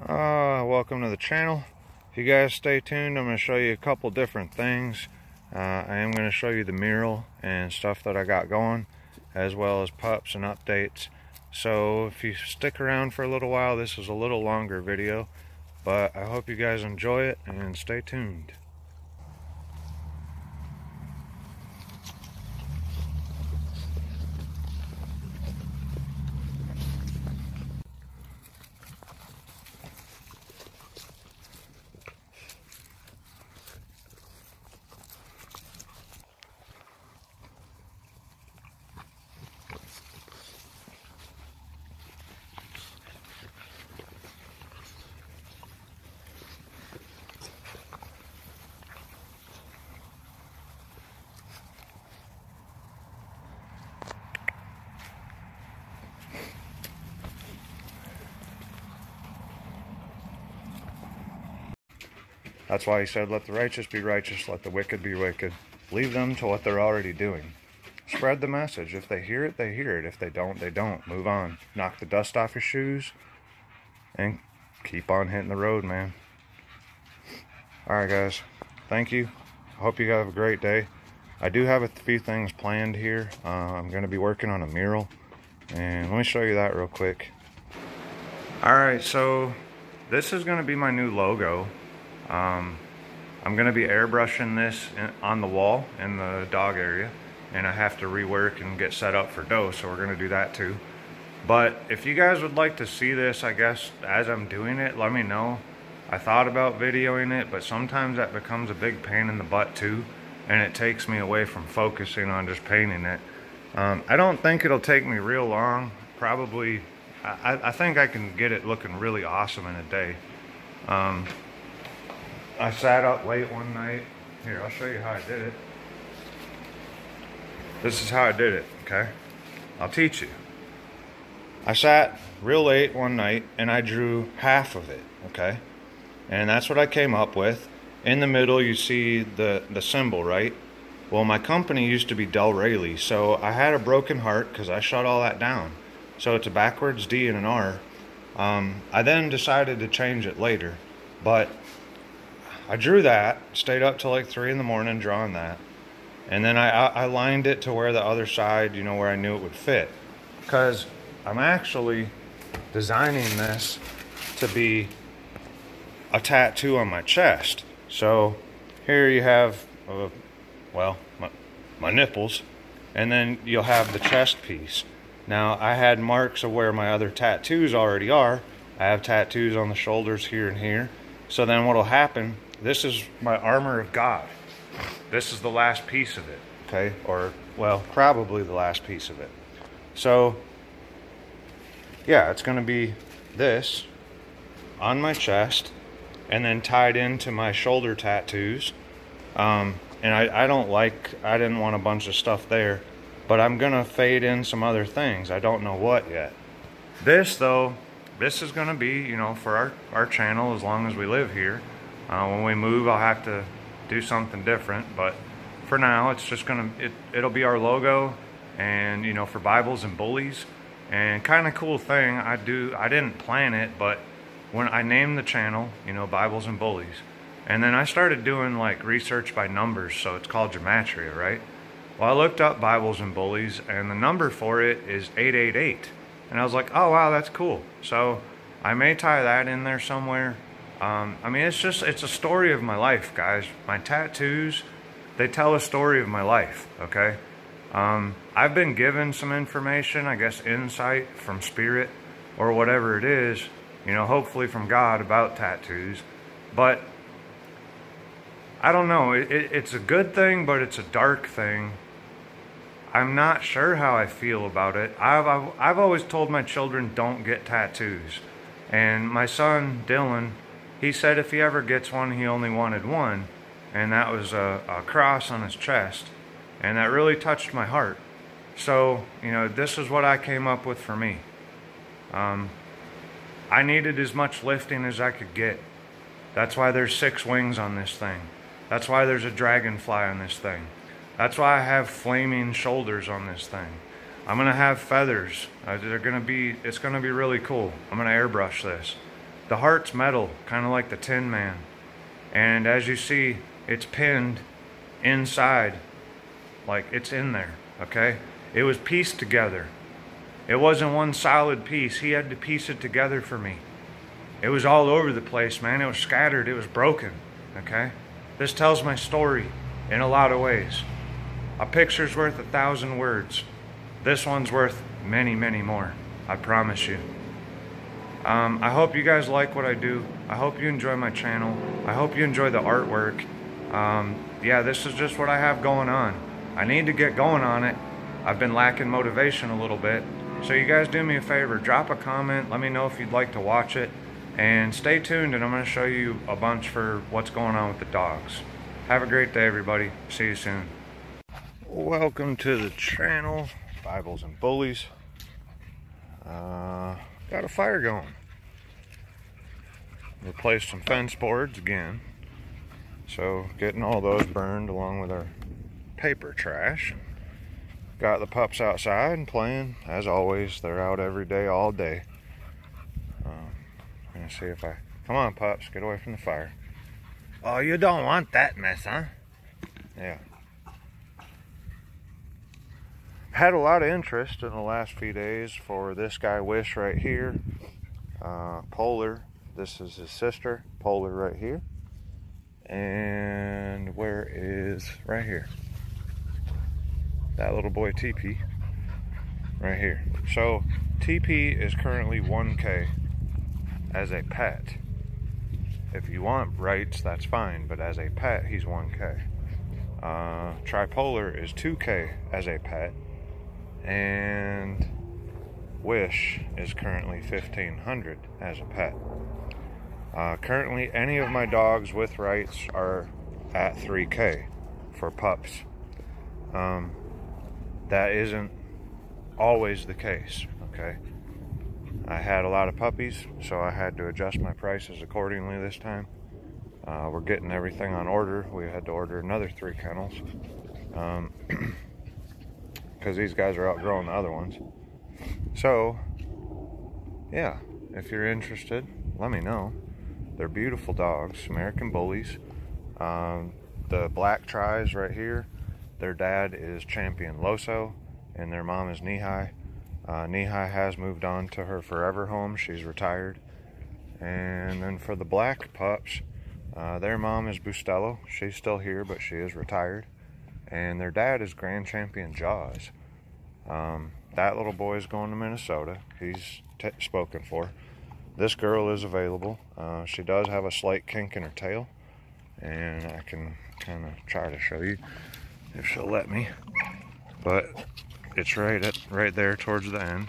Uh, welcome to the channel. If you guys stay tuned, I'm going to show you a couple different things. Uh, I am going to show you the mural and stuff that I got going, as well as pups and updates. So if you stick around for a little while, this is a little longer video, but I hope you guys enjoy it and stay tuned. That's why he said, Let the righteous be righteous, let the wicked be wicked. Leave them to what they're already doing. Spread the message. If they hear it, they hear it. If they don't, they don't. Move on. Knock the dust off your shoes and keep on hitting the road, man. Alright, guys. Thank you. I hope you have a great day. I do have a few things planned here. Uh, I'm going to be working on a mural. And let me show you that real quick. Alright, so this is going to be my new logo. Um, I'm going to be airbrushing this in, on the wall in the dog area and I have to rework and get set up for dough, so we're going to do that too. But if you guys would like to see this, I guess, as I'm doing it, let me know. I thought about videoing it, but sometimes that becomes a big pain in the butt too, and it takes me away from focusing on just painting it. Um, I don't think it'll take me real long. Probably, I, I, think I can get it looking really awesome in a day. Um, I sat up late one night. Here, I'll show you how I did it. This is how I did it, okay? I'll teach you. I sat real late one night and I drew half of it, okay? And that's what I came up with. In the middle, you see the, the symbol, right? Well, my company used to be Del Railey, so I had a broken heart because I shut all that down. So it's a backwards D and an R. Um, I then decided to change it later, but I drew that, stayed up till like three in the morning drawing that, and then I, I lined it to where the other side, you know, where I knew it would fit, because I'm actually designing this to be a tattoo on my chest. So here you have, uh, well, my, my nipples, and then you'll have the chest piece. Now I had marks of where my other tattoos already are. I have tattoos on the shoulders here and here. So then what'll happen this is my armor of God. This is the last piece of it, okay? Or, well, probably the last piece of it. So, yeah, it's going to be this on my chest and then tied into my shoulder tattoos. Um, and I, I don't like, I didn't want a bunch of stuff there, but I'm going to fade in some other things. I don't know what yet. This, though, this is going to be, you know, for our, our channel as long as we live here. Uh, when we move, I'll have to do something different, but for now, it's just gonna, it, it'll be our logo and, you know, for Bibles and Bullies. And kind of cool thing, I do, I didn't plan it, but when I named the channel, you know, Bibles and Bullies, and then I started doing like research by numbers, so it's called Gematria, right? Well, I looked up Bibles and Bullies, and the number for it is 888. And I was like, oh, wow, that's cool. So I may tie that in there somewhere. Um, I mean, it's just, it's a story of my life, guys. My tattoos, they tell a story of my life, okay? Um, I've been given some information, I guess insight from spirit or whatever it is, you know, hopefully from God about tattoos. But I don't know, it, it, it's a good thing, but it's a dark thing. I'm not sure how I feel about it. I've, I've, I've always told my children don't get tattoos. And my son, Dylan, he said if he ever gets one, he only wanted one, and that was a, a cross on his chest. And that really touched my heart. So, you know, this is what I came up with for me. Um, I needed as much lifting as I could get. That's why there's six wings on this thing. That's why there's a dragonfly on this thing. That's why I have flaming shoulders on this thing. I'm gonna have feathers. Uh, they're gonna be. It's gonna be really cool. I'm gonna airbrush this. The heart's metal, kind of like the Tin Man. And as you see, it's pinned inside, like it's in there, okay? It was pieced together. It wasn't one solid piece. He had to piece it together for me. It was all over the place, man. It was scattered. It was broken, okay? This tells my story in a lot of ways. A picture's worth a thousand words. This one's worth many, many more. I promise you. Um, I hope you guys like what I do. I hope you enjoy my channel. I hope you enjoy the artwork. Um, yeah, this is just what I have going on. I need to get going on it. I've been lacking motivation a little bit. So you guys do me a favor, drop a comment, let me know if you'd like to watch it, and stay tuned and I'm going to show you a bunch for what's going on with the dogs. Have a great day everybody. See you soon. Welcome to the channel, Bibles and Bullies. Uh, got a fire going. Replaced some fence boards again. So getting all those burned along with our paper trash. Got the pups outside and playing. As always, they're out every day, all day. Um, I'm gonna see if I... Come on, pups, get away from the fire. Oh, you don't want that mess, huh? Yeah. Had a lot of interest in the last few days for this guy Wish right here. Uh, Polar, this is his sister. Polar right here. And where is, right here that little boy TP right here. So TP is currently 1K as a pet. If you want rights, that's fine, but as a pet, he's 1K. Uh, Tripolar is 2K as a pet, and Wish is currently 1500 as a pet. Uh, currently, any of my dogs with rights are at 3K for pups. Um, that isn't always the case, okay? I had a lot of puppies, so I had to adjust my prices accordingly this time. Uh, we're getting everything on order. We had to order another three kennels because um, these guys are outgrowing the other ones. So, yeah, if you're interested, let me know. They're beautiful dogs, American bullies. Um, the black tries right here their dad is Champion Loso, and their mom is Nehi. Uh, Nehi has moved on to her forever home. She's retired. And then for the black pups, uh, their mom is Bustelo. She's still here, but she is retired. And their dad is Grand Champion Jaws. Um, that little boy is going to Minnesota. He's t- spoken for. This girl is available. Uh, she does have a slight kink in her tail, and I can kind of try to show you if she'll let me. But it's right at right there towards the end.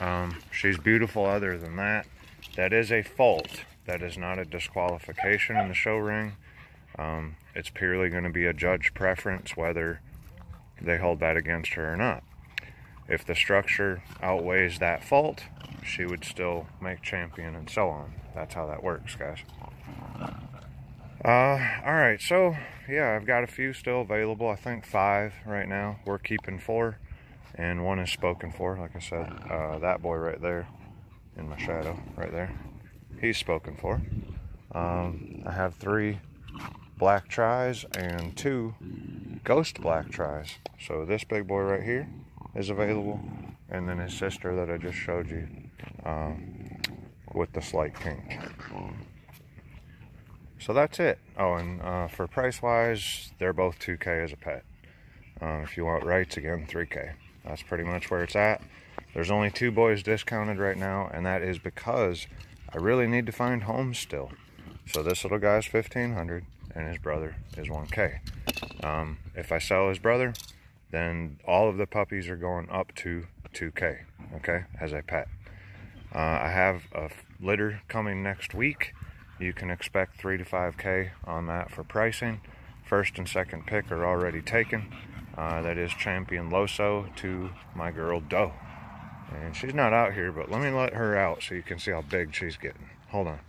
Um, she's beautiful other than that. That is a fault. That is not a disqualification in the show ring. Um, it's purely going to be a judge preference whether they hold that against her or not. If the structure outweighs that fault, she would still make champion and so on. That's how that works, guys. Uh, all right, so yeah, I've got a few still available. I think five right now. We're keeping four, and one is spoken for. Like I said, uh, that boy right there in my shadow, right there, he's spoken for. Um, I have three black tries and two ghost black tries. So this big boy right here is available, and then his sister that I just showed you um, with the slight kink. So that's it. Oh, and uh, for price wise, they're both 2K as a pet. Um, if you want rights, again, 3K. That's pretty much where it's at. There's only two boys discounted right now, and that is because I really need to find homes still. So this little guy's 1500 and his brother is 1K. Um, if I sell his brother, then all of the puppies are going up to 2K, okay, as a pet. Uh, I have a litter coming next week you can expect 3 to 5k on that for pricing. First and second pick are already taken. Uh, that is Champion Loso to my girl Doe. And she's not out here, but let me let her out so you can see how big she's getting. Hold on.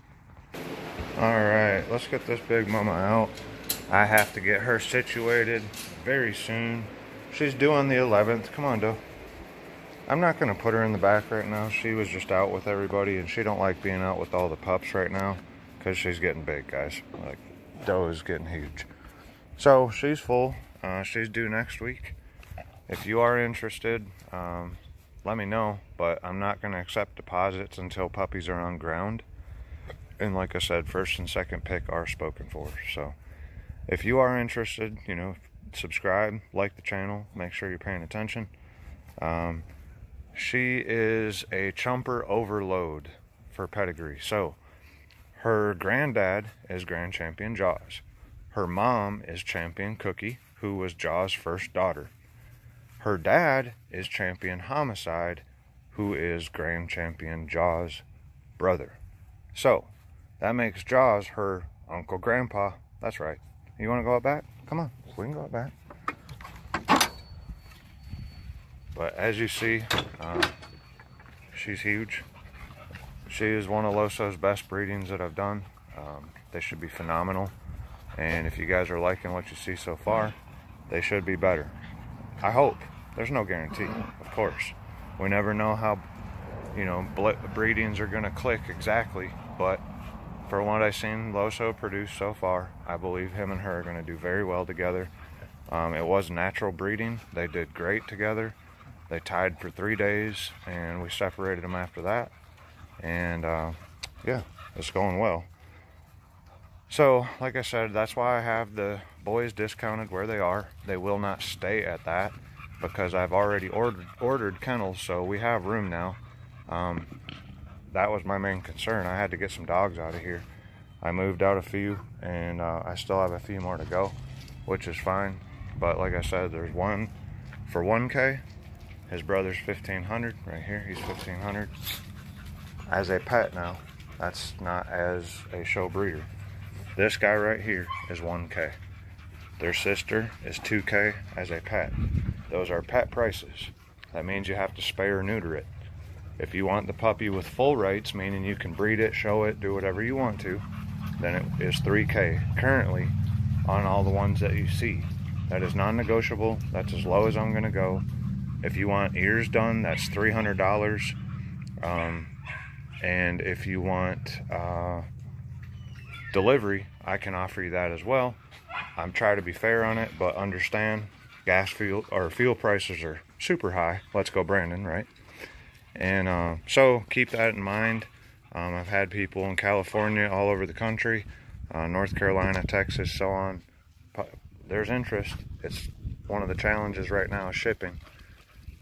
Alright, let's get this big mama out. I have to get her situated very soon. She's due on the 11th. Come on, Doe. I'm not going to put her in the back right now. She was just out with everybody, and she don't like being out with all the pups right now because she's getting big, guys. Like, Doe is getting huge. So, she's full. Uh, she's due next week. If you are interested, um, let me know. But I'm not going to accept deposits until puppies are on ground. And like I said, first and second pick are spoken for. So, if you are interested, you know, subscribe, like the channel, make sure you're paying attention. Um, she is a chumper overload for pedigree. So, her granddad is Grand Champion Jaws. Her mom is Champion Cookie, who was Jaws' first daughter. Her dad is Champion Homicide, who is Grand Champion Jaws' brother. So, that makes Jaws her uncle grandpa. That's right. You want to go back? Come on, we can go back. But as you see, uh, she's huge. She is one of Loso's best breedings that I've done. Um, they should be phenomenal. And if you guys are liking what you see so far, they should be better. I hope. There's no guarantee, of course. We never know how, you know, breedings are going to click exactly. But for what I've seen Loso produce so far, I believe him and her are going to do very well together. Um, it was natural breeding. They did great together. They tied for three days, and we separated them after that. And uh, yeah, it's going well. So, like I said, that's why I have the boys discounted where they are. They will not stay at that because I've already ordered ordered kennels, so we have room now. Um, that was my main concern. I had to get some dogs out of here. I moved out a few, and uh, I still have a few more to go, which is fine. But like I said, there's one for 1K his brother's 1500 right here. He's 1500 as a pet now. That's not as a show breeder. This guy right here is 1K. Their sister is 2K as a pet. Those are pet prices. That means you have to spay or neuter it. If you want the puppy with full rights, meaning you can breed it, show it, do whatever you want to, then it is 3K currently on all the ones that you see. That is non-negotiable. That's as low as I'm going to go. If you want ears done, that's $300. Um, and if you want uh, delivery, I can offer you that as well. I'm trying to be fair on it, but understand gas fuel or fuel prices are super high. Let's go, Brandon, right? And uh, so keep that in mind. Um, I've had people in California, all over the country, uh, North Carolina, Texas, so on. There's interest. It's one of the challenges right now is shipping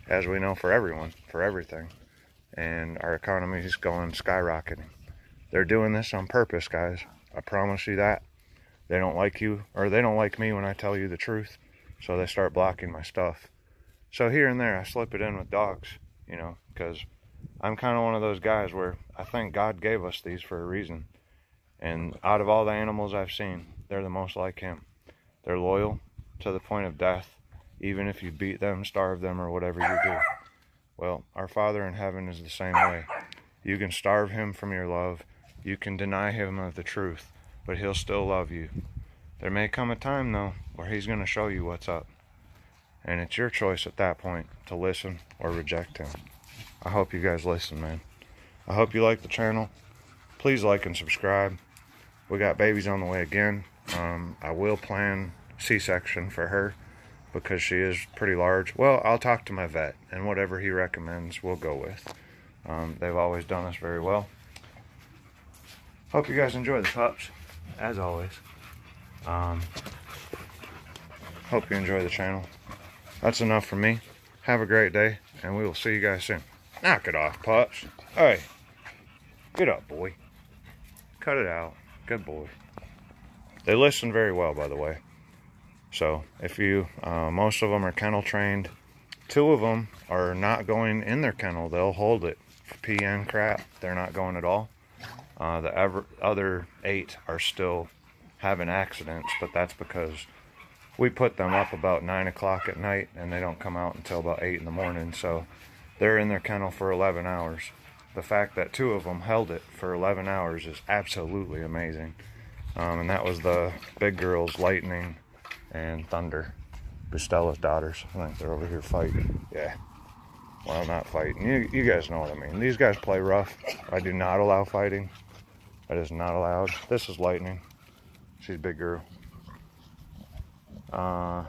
as we know, for everyone, for everything. And our economy is going skyrocketing. They're doing this on purpose, guys. I promise you that. They don't like you, or they don't like me when I tell you the truth, so they start blocking my stuff. So here and there, I slip it in with dogs, you know, because I'm kind of one of those guys where I think God gave us these for a reason. And out of all the animals I've seen, they're the most like him. They're loyal to the point of death even if you beat them, starve them, or whatever you do. Well, our Father in heaven is the same way. You can starve him from your love, you can deny him of the truth, but he'll still love you. There may come a time, though, where he's going to show you what's up. And it's your choice at that point to listen or reject him. I hope you guys listen, man. I hope you like the channel. Please like and subscribe. We got babies on the way again. Um, I will plan C-section for her because she is pretty large. Well, I'll talk to my vet, and whatever he recommends, we'll go with. Um, they've always done us very well. Hope you guys enjoy the pups, as always. Um, hope you enjoy the channel. That's enough for me. Have a great day, and we will see you guys soon. Knock it off, pups. Hey, get up, boy. Cut it out. Good boy. They listen very well, by the way. So if you, uh, most of them are kennel trained. Two of them are not going in their kennel. They'll hold it. PN crap, they're not going at all. Uh, the ever, other eight are still having accidents, but that's because we put them up about 9 o'clock at night and they don't come out until about 8 in the morning. So they're in their kennel for 11 hours. The fact that two of them held it for 11 hours is absolutely amazing. Um, and that was the big girls, Lightning, and Thunder, Bustelo's daughters. I think they're over here fighting. Yeah. well, not fighting. You, you guys know what I mean. These guys play rough. I do not allow fighting. That is not allowed. This is Lightning. She's a big girl. Uh,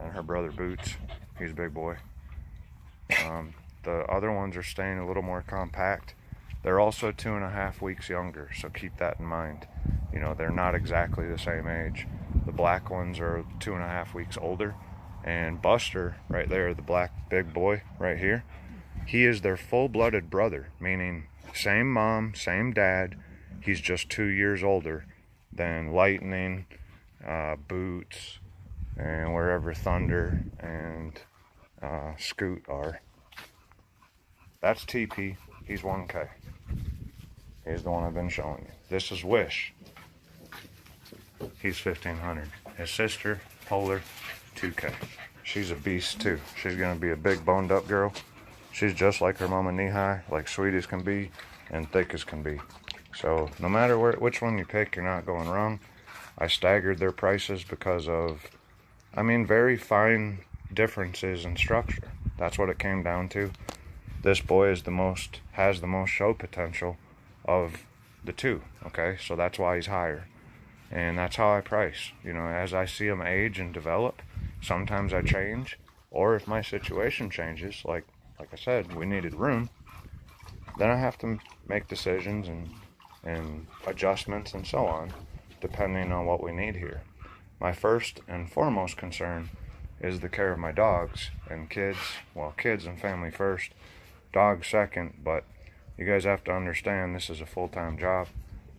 and her brother Boots. He's a big boy. Um, the other ones are staying a little more compact. They're also two and a half weeks younger, so keep that in mind. You know, they're not exactly the same age. The black ones are two and a half weeks older. And Buster, right there, the black big boy right here, he is their full blooded brother, meaning same mom, same dad. He's just two years older than Lightning, uh, Boots, and wherever Thunder and uh, Scoot are. That's TP. He's 1K. He's the one I've been showing you. This is Wish. He's 1500. His sister, Polar, 2K. She's a beast too. She's gonna be a big boned up girl. She's just like her mama knee high, like sweet as can be and thick as can be. So no matter where, which one you pick, you're not going wrong. I staggered their prices because of, I mean, very fine differences in structure. That's what it came down to. This boy is the most, has the most show potential of the two. Okay, so that's why he's higher and that's how I price. You know, as I see them age and develop, sometimes I change, or if my situation changes, like like I said, we needed room, then I have to make decisions and and adjustments and so on, depending on what we need here. My first and foremost concern is the care of my dogs and kids. Well, kids and family first, dogs second, but you guys have to understand this is a full-time job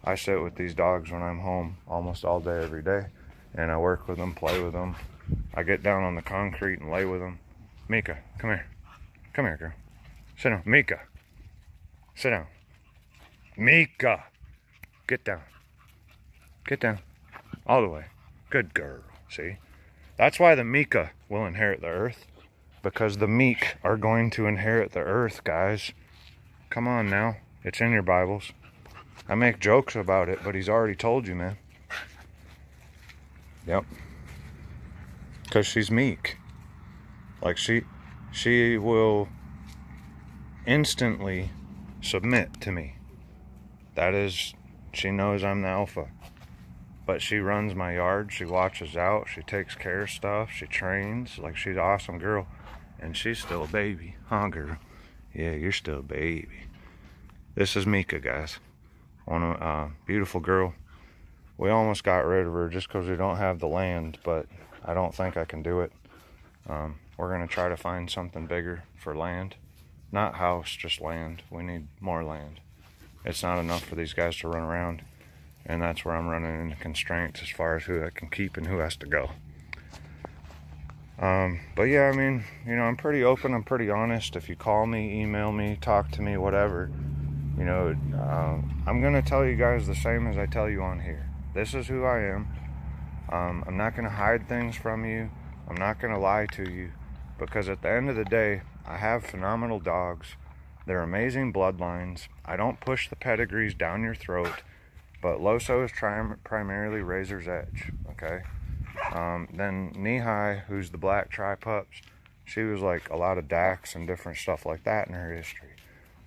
I sit with these dogs when I'm home almost all day every day and I work with them, play with them. I get down on the concrete and lay with them. Mika, come here. Come here, girl. Sit down. Mika. Sit down. Mika. Get down. Get down. All the way. Good girl. See? That's why the Mika will inherit the earth. Because the meek are going to inherit the earth, guys. Come on now. It's in your Bibles. I make jokes about it, but he's already told you, man. Yep. Because she's meek. Like she, she will instantly submit to me. That is, she knows I'm the alpha. But she runs my yard. She watches out. She takes care of stuff. She trains. Like she's an awesome girl. And she's still a baby. Huh, girl? Yeah, you're still a baby. This is Mika, guys on a uh, beautiful girl. We almost got rid of her just because we don't have the land, but I don't think I can do it. Um, we're going to try to find something bigger for land. Not house, just land. We need more land. It's not enough for these guys to run around, and that's where I'm running into constraints as far as who I can keep and who has to go. Um, but yeah, I mean, you know, I'm pretty open, I'm pretty honest. If you call me, email me, talk to me, whatever, you know, uh, I'm going to tell you guys the same as I tell you on here. This is who I am. Um, I'm not going to hide things from you. I'm not going to lie to you because at the end of the day, I have phenomenal dogs. They're amazing bloodlines. I don't push the pedigrees down your throat, but Loso is tri- primarily Razor's Edge, okay? Um, then Knee who's the black tri pups, she was like a lot of Dax and different stuff like that in her history.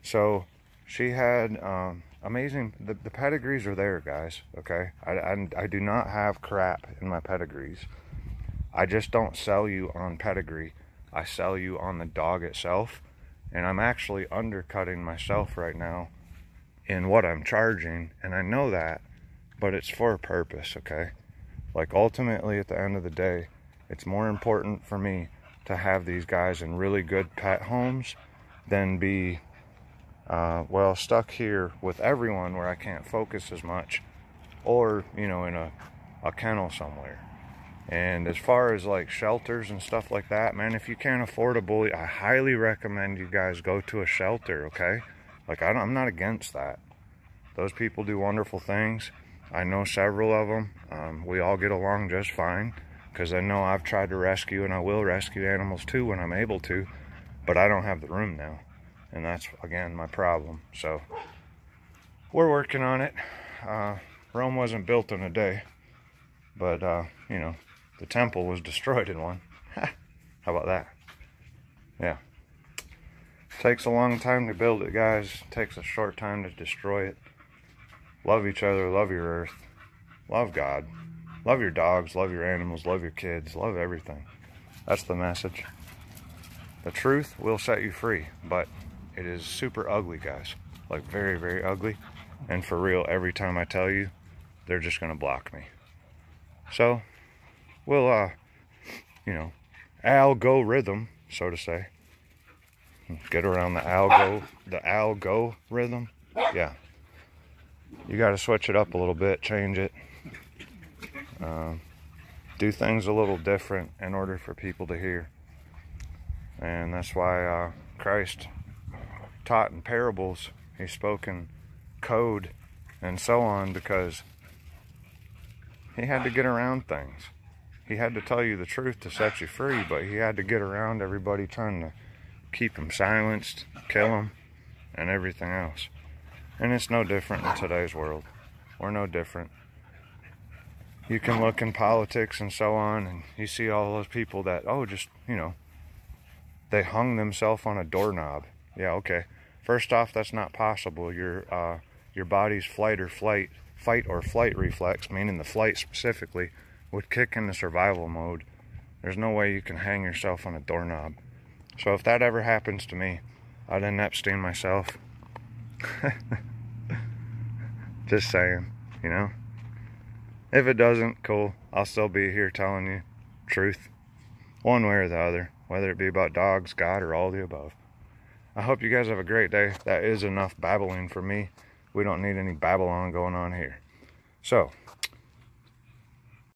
So she had um, amazing the, the, pedigrees are there guys okay? I, I, I, do not have crap in my pedigrees. I just don't sell you on pedigree. I sell you on the dog itself and i'm actually undercutting myself right now in what i'm charging and i know that but it's for a purpose okay? Like ultimately at the end of the day it's more important for me to have these guys in really good pet homes than be uh, well, stuck here with everyone where I can't focus as much, or you know, in a, a kennel somewhere. And as far as like shelters and stuff like that, man, if you can't afford a bully, I highly recommend you guys go to a shelter, okay? Like, I am not against that. Those people do wonderful things. I know several of them. Um, we all get along just fine because I know I've tried to rescue and I will rescue animals too when I'm able to, but I don't have the room now and that's again my problem. So we're working on it. Uh, Rome wasn't built in a day, but uh, you know the temple was destroyed in one. How about that? Yeah. Takes a long time to build it, guys. Takes a short time to destroy it. Love each other, love your earth, love God, love your dogs, love your animals, love your kids, love everything. That's the message. The truth will set you free, but it is super ugly, guys. Like very, very ugly. And for real, every time I tell you, they're just gonna block me. So, we'll, uh, you know, algorithm, so to say. Get around the algo, the algo rhythm. Yeah. You got to switch it up a little bit, change it. Uh, do things a little different in order for people to hear. And that's why uh, Christ taught in parables. He spoke in code and so on because he had to get around things. He had to tell you the truth to set you free, but he had to get around everybody trying to keep him silenced, kill him, and everything else. And it's no different in today's world. We're no different. You can look in politics and so on, and you see all those people that, oh, just, you know, they hung themselves on a doorknob. Yeah, okay. First off, that's not possible. Your uh, your body's flight or flight, fight or flight reflex, meaning the flight specifically, would kick into survival mode. There's no way you can hang yourself on a doorknob. So if that ever happens to me, I'd end up Epstein myself. Just saying, you know. If it doesn't, cool. I'll still be here telling you truth, one way or the other, whether it be about dogs, God, or all the above. I hope you guys have a great day. That is enough babbling for me. We don't need any Babylon going on here. So,